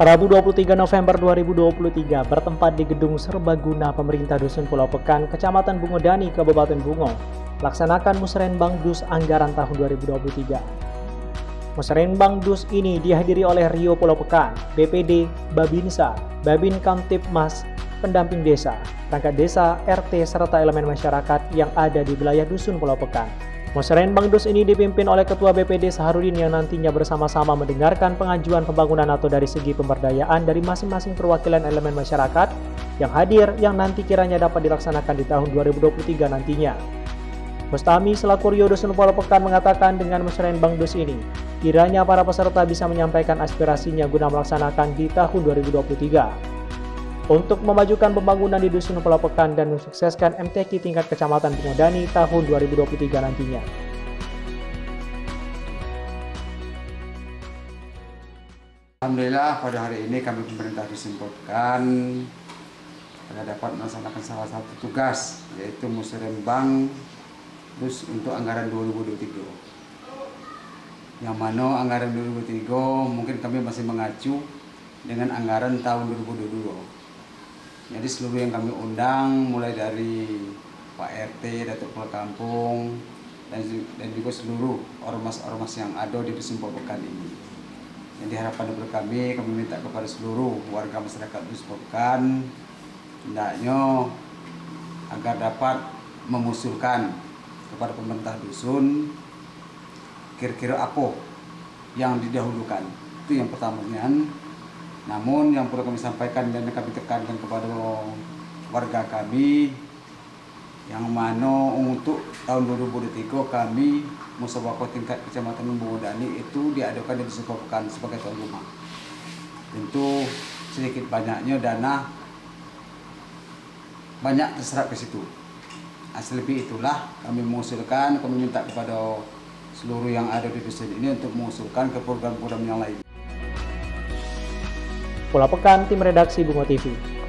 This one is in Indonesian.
Rabu 23 November 2023 bertempat di Gedung Serbaguna Pemerintah Dusun Pulau Pekan, Kecamatan Bungodani, Kabupaten Bungo, laksanakan Musrenbang Dus Anggaran tahun 2023. Musrenbang Dus ini dihadiri oleh Rio Pulau Pekan, BPD, Babinsa, Babin Kamtipmas, pendamping desa, perangkat desa, RT, serta elemen masyarakat yang ada di wilayah Dusun Pulau Pekan. Musrenbang Dus ini dipimpin oleh Ketua BPD Saharudin yang nantinya bersama-sama mendengarkan pengajuan pembangunan atau dari segi pemberdayaan dari masing-masing perwakilan elemen masyarakat yang hadir yang nanti kiranya dapat dilaksanakan di tahun 2023 nantinya. Mustami selaku Rio Pulau Pekan mengatakan dengan Musrenbang Dus ini, kiranya para peserta bisa menyampaikan aspirasinya guna melaksanakan di tahun 2023 untuk memajukan pembangunan di Dusun Pulau Pekan dan mensukseskan MTQ tingkat Kecamatan Pengudani tahun 2023 nantinya. Alhamdulillah pada hari ini kami pemerintah Dusun Pulau Pekan telah dapat melaksanakan salah satu tugas yaitu musrembang terus untuk anggaran 2023 yang mana anggaran 2023 mungkin kami masih mengacu dengan anggaran tahun 2022 jadi seluruh yang kami undang mulai dari Pak RT, Datuk Kepala Kampung, dan, juga seluruh ormas-ormas yang ada di Dusun Popokan ini. Yang diharapkan dari kami, kami minta kepada seluruh warga masyarakat Dusun Popokan, hendaknya agar dapat mengusulkan kepada pemerintah dusun kira-kira apa yang didahulukan. Itu yang pertamanya. Namun yang perlu kami sampaikan dan kami tekankan kepada warga kami yang mana untuk tahun 2023 kami musyawarah tingkat kecamatan Dani itu diadakan di Sukopekan sebagai tuan rumah. Tentu sedikit banyaknya dana banyak terserap ke situ. Asal lebih itulah kami mengusulkan, kami minta kepada seluruh yang ada di dusun ini untuk mengusulkan ke program-program yang lain. Pola Pekan, Tim Redaksi Bungo TV.